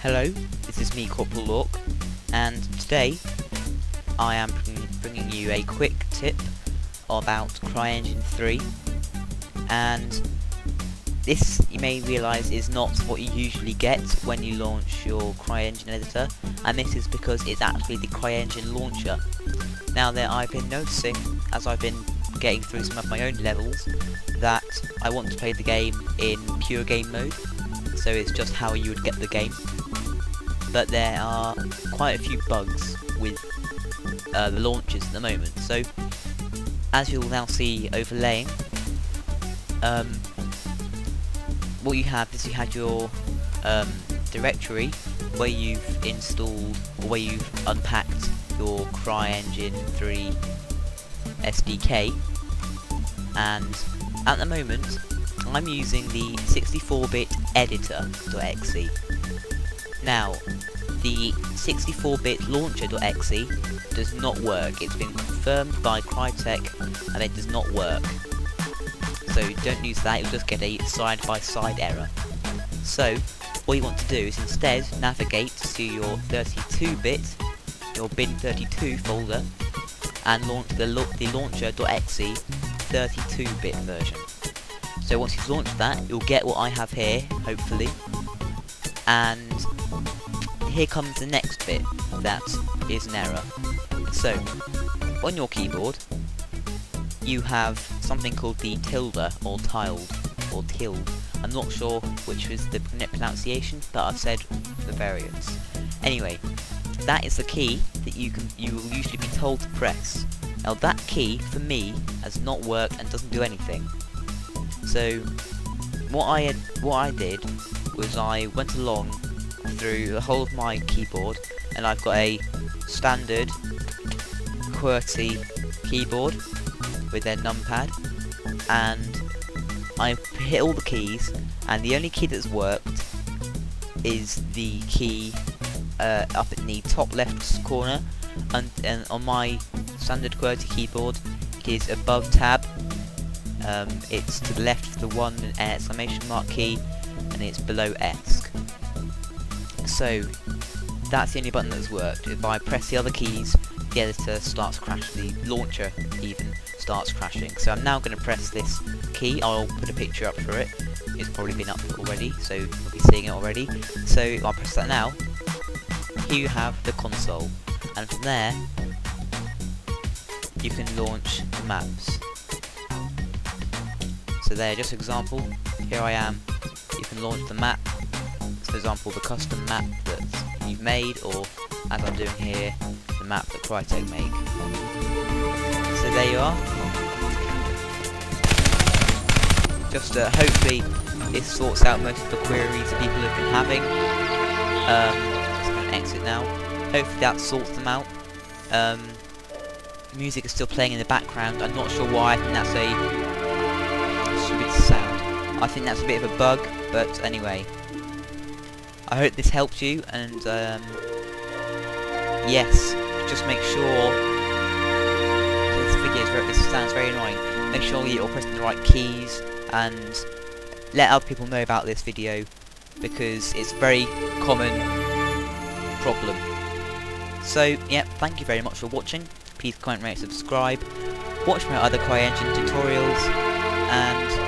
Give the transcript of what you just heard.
Hello, this is me, Corporal Lork, and today I am bringing you a quick tip about CryEngine 3, and this, you may realise, is not what you usually get when you launch your CryEngine editor, and this is because it's actually the CryEngine launcher. Now there, I've been noticing, as I've been getting through some of my own levels, that I want to play the game in pure game mode, so it's just how you would get the game but there are quite a few bugs with uh, the launches at the moment. So, as you'll now see overlaying, um, what you have is you had your um, directory where you've installed or where you've unpacked your CryEngine 3 SDK, and at the moment I'm using the 64-bit editor.exe. Now, the 64-bit launcher.exe does not work. It's been confirmed by Crytek and it does not work. So don't use that, you'll just get a side-by-side -side error. So, what you want to do is instead navigate to your 32-bit, your bin32 folder, and launch the, la the launcher.exe 32-bit version. So once you've launched that, you'll get what I have here, hopefully, and here comes the next bit that is an error. So, on your keyboard, you have something called the tilde, or tiled, or tilde. I'm not sure which was the pronunciation, but I've said the variance. Anyway, that is the key that you can you will usually be told to press. Now that key, for me, has not worked and doesn't do anything. So, what I had, what I did was I went along through the whole of my keyboard and I've got a standard QWERTY keyboard with their numpad and I've hit all the keys and the only key that's worked is the key uh, up in the top left corner and, and on my standard QWERTY keyboard it is above tab um, it's to the left of the one exclamation mark key and it's below ESC so that's the only button that's worked. If I press the other keys, the editor starts crashing, the launcher even starts crashing. So I'm now going to press this key, I'll put a picture up for it. It's probably been up already, so you'll be seeing it already. So I'll press that now. Here you have the console, and from there, you can launch the maps. So there, just example, here I am, you can launch the map for example the custom map that you've made or as I'm doing here the map that Crytek make. So there you are. Just uh, hopefully this sorts out most of the queries that people have been having. Um, just going to exit now. Hopefully that sorts them out. Um, music is still playing in the background. I'm not sure why. I think that's a. I think that's a bit of a bug, but anyway. I hope this helped you, and um, yes, just make sure this very, this sounds very annoying. Make sure you're pressing the right keys and let other people know about this video because it's a very common problem. So, yeah, thank you very much for watching. Please comment, rate, subscribe. Watch my other CryEngine tutorials, and